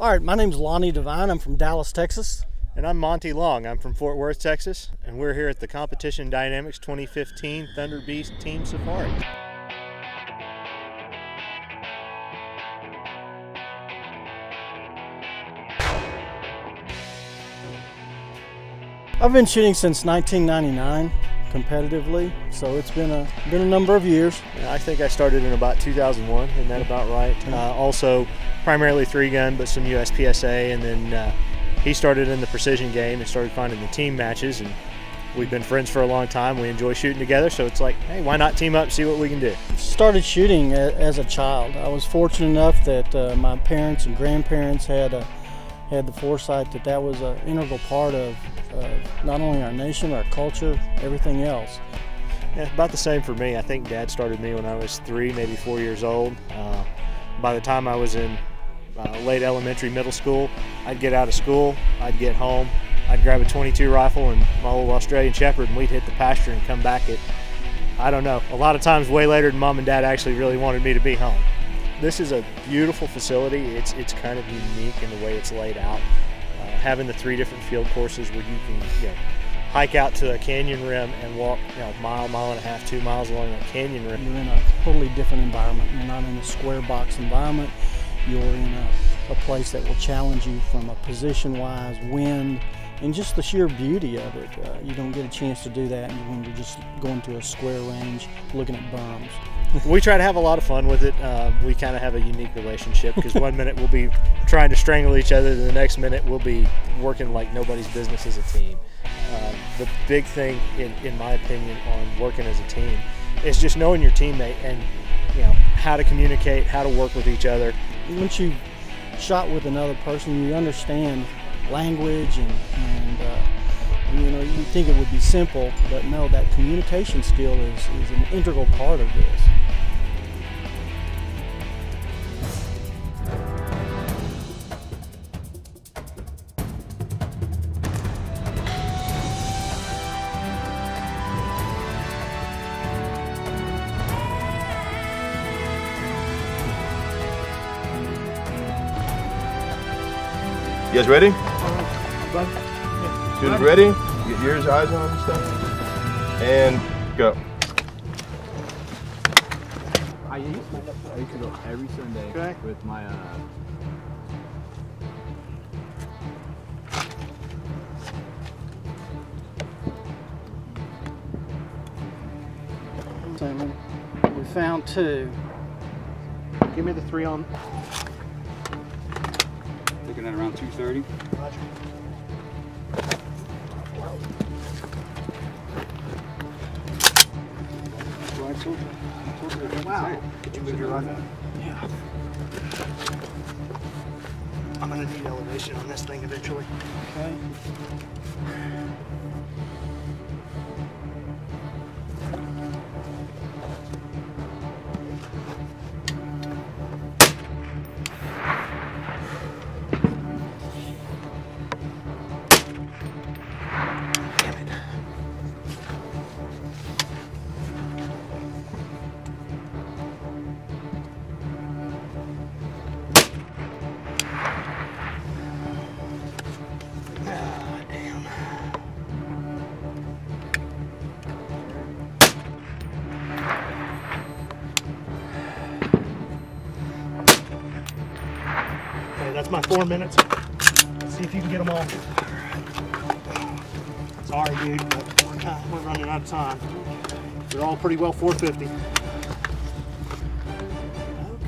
All right, my name's Lonnie Devine. I'm from Dallas, Texas. And I'm Monte Long. I'm from Fort Worth, Texas, and we're here at the Competition Dynamics 2015 Thunder Beast Team Safari. I've been shooting since 1999 competitively, so it's been a been a number of years. I think I started in about 2001, isn't that about right? Uh, also, primarily three gun, but some USPSA, and then uh, he started in the precision game and started finding the team matches, and we've been friends for a long time. We enjoy shooting together, so it's like, hey, why not team up, see what we can do? Started shooting as a child. I was fortunate enough that uh, my parents and grandparents had a had the foresight that that was an integral part of uh, not only our nation, our culture, everything else. Yeah, about the same for me. I think Dad started me when I was three, maybe four years old. Uh, by the time I was in uh, late elementary, middle school, I'd get out of school, I'd get home, I'd grab a 22 rifle and my old Australian Shepherd, and we'd hit the pasture and come back at, I don't know, a lot of times way later than mom and dad actually really wanted me to be home. This is a beautiful facility. It's, it's kind of unique in the way it's laid out having the three different field courses where you can you know, hike out to a canyon rim and walk you know, mile, mile and a half, two miles along that canyon rim. You're in a totally different environment. You're not in a square box environment. You're in a, a place that will challenge you from a position-wise, wind, and just the sheer beauty of it. Uh, you don't get a chance to do that when you're just going to a square range looking at bombs. we try to have a lot of fun with it. Uh, we kind of have a unique relationship because one minute we'll be trying to strangle each other, the next minute we'll be working like nobody's business as a team. Uh, the big thing, in, in my opinion, on working as a team is just knowing your teammate and you know how to communicate, how to work with each other. Once you shot with another person, you understand language and, and uh, you know you think it would be simple, but no, that communication skill is, is an integral part of this. You guys ready? Students ready? Get yours, eyes on and stuff. And go. I used, I used to go every Sunday okay. with my uh, We found two. Give me the three on looking at around 230. Roger. Wow. Did you move your? Yeah. I'm gonna need elevation on this thing eventually. Okay. Four minutes. Let's see if you can get them all. Sorry, dude, but we're, we're running out of time. They're all pretty well 450.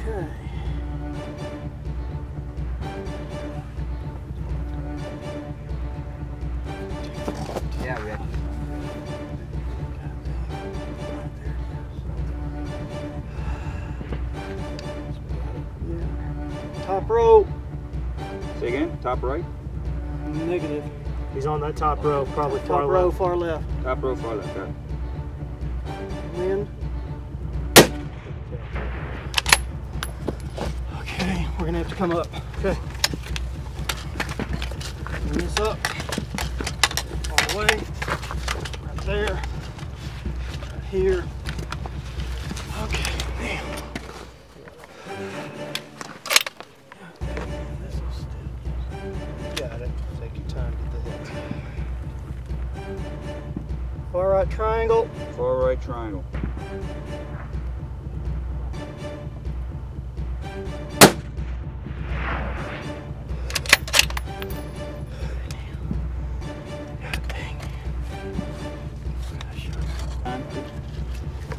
Okay. Top right? Negative. He's on that top row, probably top far row, left. far left. Top row, far left, got Wind. Okay, we're gonna have to come up. Okay. Bring this up. All the way. Right there. Right here. Okay, right triangle. Far right triangle.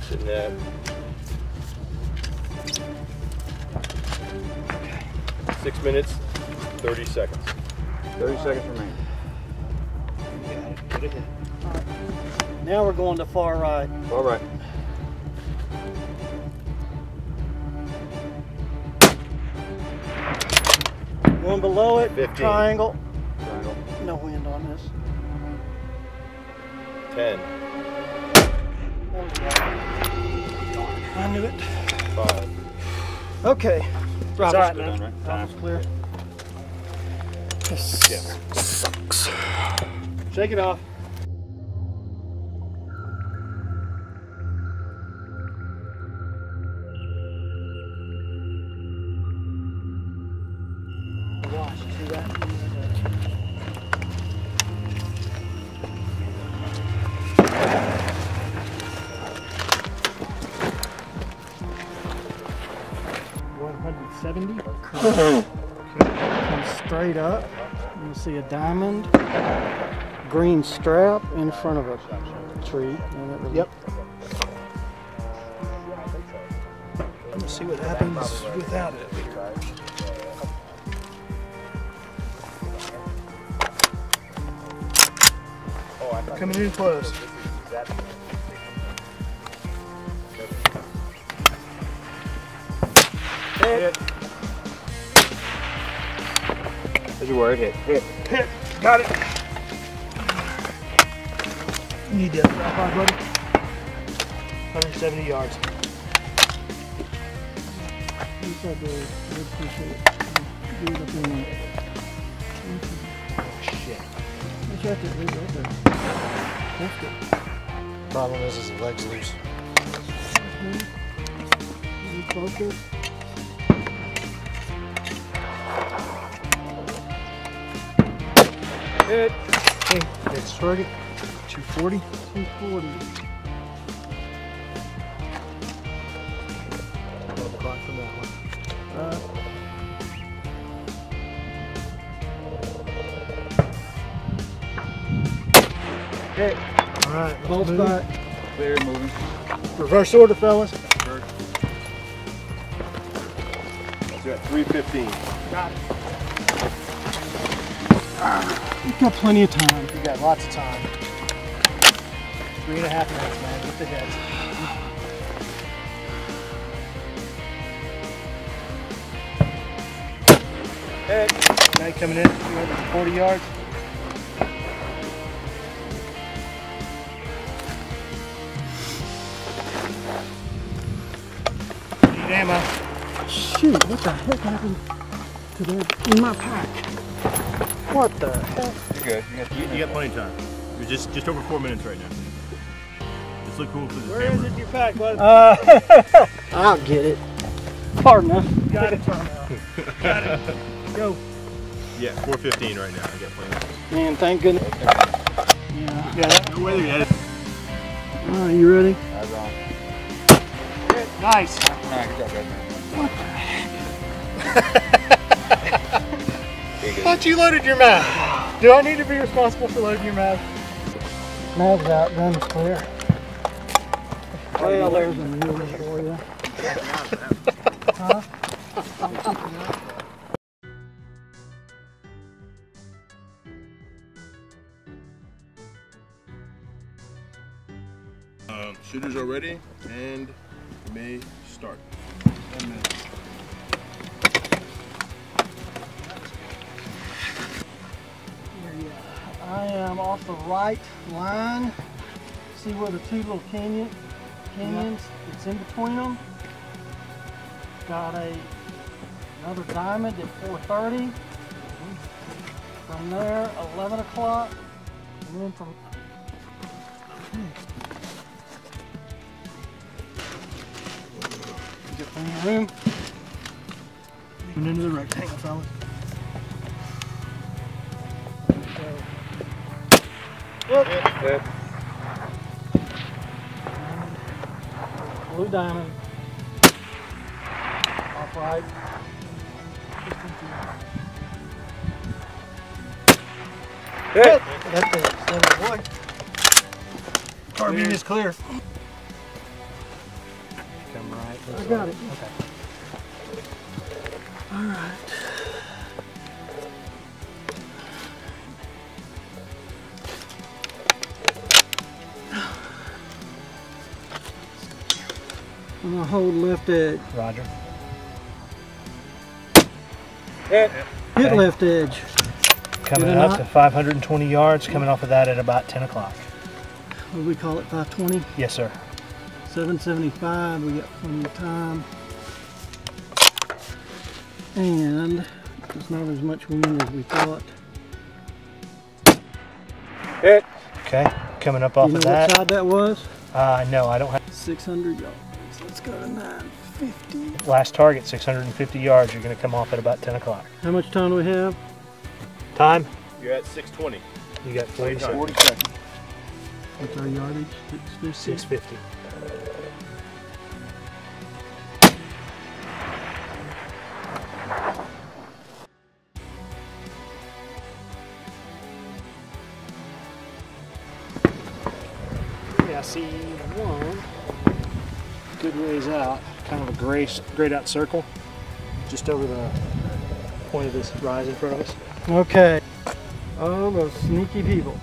Sitting at six minutes, 30 seconds. 30 seconds remaining. Now we're going to far right. All right. Going below it, 15. triangle. Triangle. No wind on this. 10, That was right. I knew it. 5. Okay. Robert's all right, good. man. Right. Robert's clear. This Yes. sucks. Shake it off. Come straight up. You'll see a diamond, green strap in front of a tree. And it really- Yep. Let's see what happens without it. Coming in close. Hit. This is where it hit. Hit. Hit. Got it. You need that drop on, buddy. 170 yards. You said the, we appreciate it. Do it up in there. Shit. It's right there, it's right there. That's good. Problem is, is the leg's loose. You focus. Hit. Hey, it's target. 240. 240. Twelve from that one. Uh, Hit. All right. let's both move. back. Clear, moving. Reverse order, fellas. That's at 315. You've got plenty of time. We got lots of time. Three and a half minutes, man. Get the. Hit. Guy coming in, 240 yards. Need ammo. Shoot, what the heck happened to that in my pack? What the heck? You're good. You got You, you got plenty of time. You're just just over four minutes right now. Just look cool for the Where is camera. it in your pack, bud? Uh, I'll get it. Pardon us. Got it. Got it. Go. Yeah, 415 right now. I got plenty. of Man, thank goodness. Yeah. Yeah, that, time. No way to edit. All right, you ready? Eyes on. nice. All right, good job, guys. Thought you loaded your mag. Do I need to be responsible for loading your mag? Mag's out, gun's clear. Well, there's a mule for you. Huh? Um, shooters are ready, and may start. I am off the right line. See where the two little canyon canyons? It's in between them. Got a another diamond at 4:30. From there, 11 o'clock, and then from get plenty of room. And into the rectangle, fellas. Blue diamond. Off right. Hit. That's it. That's boy. Carbine is clear. Come right. I got it. Okay. All right. Gonna hold left edge. Roger. Hit Okay. left edge. Coming up to 520 yards, coming off of that at about 10 o'clock. What do we call it? 520, Yes, sir. 775. We got plenty of time. And it's not as much wind as we thought. Hit. Okay, coming up off you know of what that. side that was? Uh, no, I don't have 600 yards. Let's go to 950. last target, 650 yards. You're going to come off at about 10 o'clock. How much time do we have? Time? You're at 620. You got 40 Forty seconds. 40 seconds. What's our yardage? 650. 650. Yeah, I see one good ways out, kind of a gray, grayed out circle, just over the point of this rise in front of us. Okay. Oh, those sneaky people.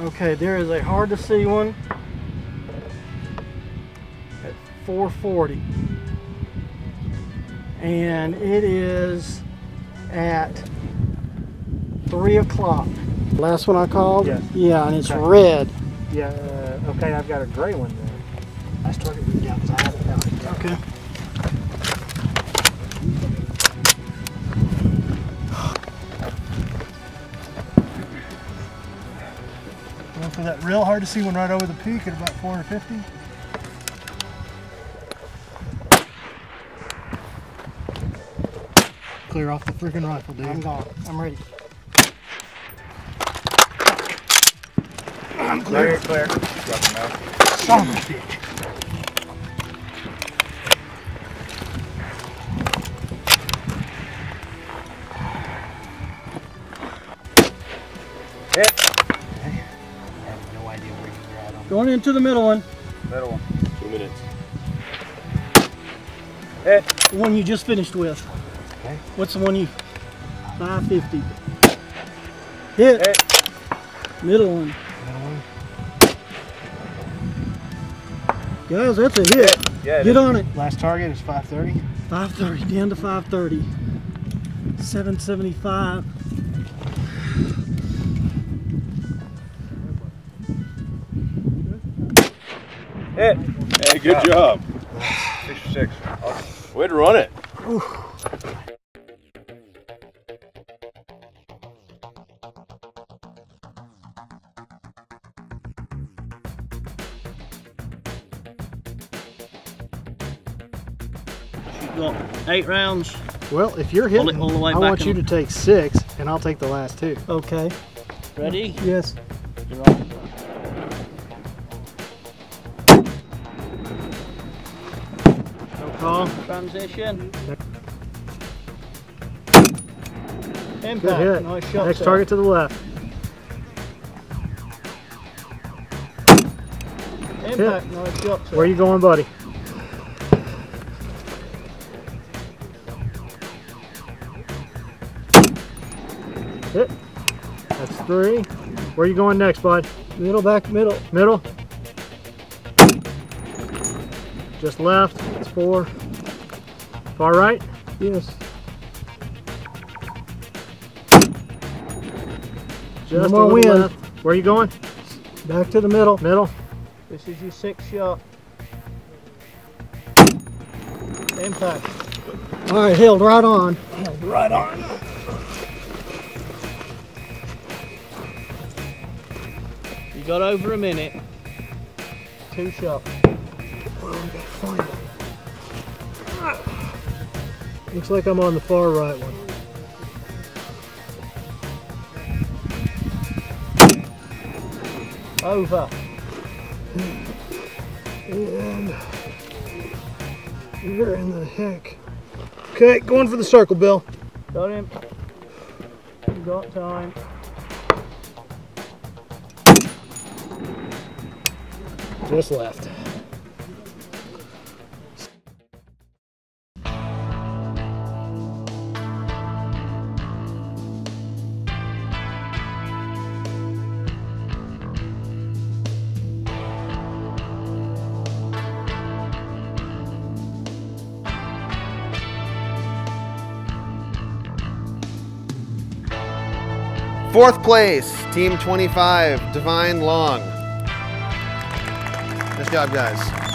Okay, there is a hard to see one at 440. And it is at 3 o'clock. Last one I called? Yes. Yeah, and it's Okay. red. Yeah, okay, I've got a gray one there. I started it down because I it down. Okay. Going for that real hard to see one right over the peak at about 450. Clear off the freaking rifle, dude. I'm gone. I'm ready. I'm clear. Clear, clear. Drop them out. Son of a bitch. Hit. I have no idea where you were at on Going into the middle one. Middle one. Two minutes. Hit. The one you just finished with. Okay. What's the one you? 550. Hit. Hit. Middle one. middle one. Guys, that's a hit. Yeah, Get is. on it. Last target is 530. 530, down to 530. 775. Hit. Hey, good job. 66. Awesome. Way to run it. You've got eight rounds. Well, if you're hitting, it all the way I want you to take six, and I'll take the last two. Okay. Ready? Yes. You're on. No call. Transition. Impact. Good hit. Nice shot. Next sir. target to the left. Impact. Nice shot. sir. Where you going, buddy? Hit. That's three. Where you going next, bud? Middle, back, middle. Middle. Just left. That's four. Far right. Yes. Just more a little wind. left. Where you going? Back to the middle. Middle. This is your sixth shot. Impact. All right, held right on. Held right on. Got over a minute. Two shots. Looks like I'm on the far right one. Over. And where in the heck? Okay, going for the circle, Bill. Got him. You got time. Just left. Fourth place, Team 25, Devine Long. Nice job, guys.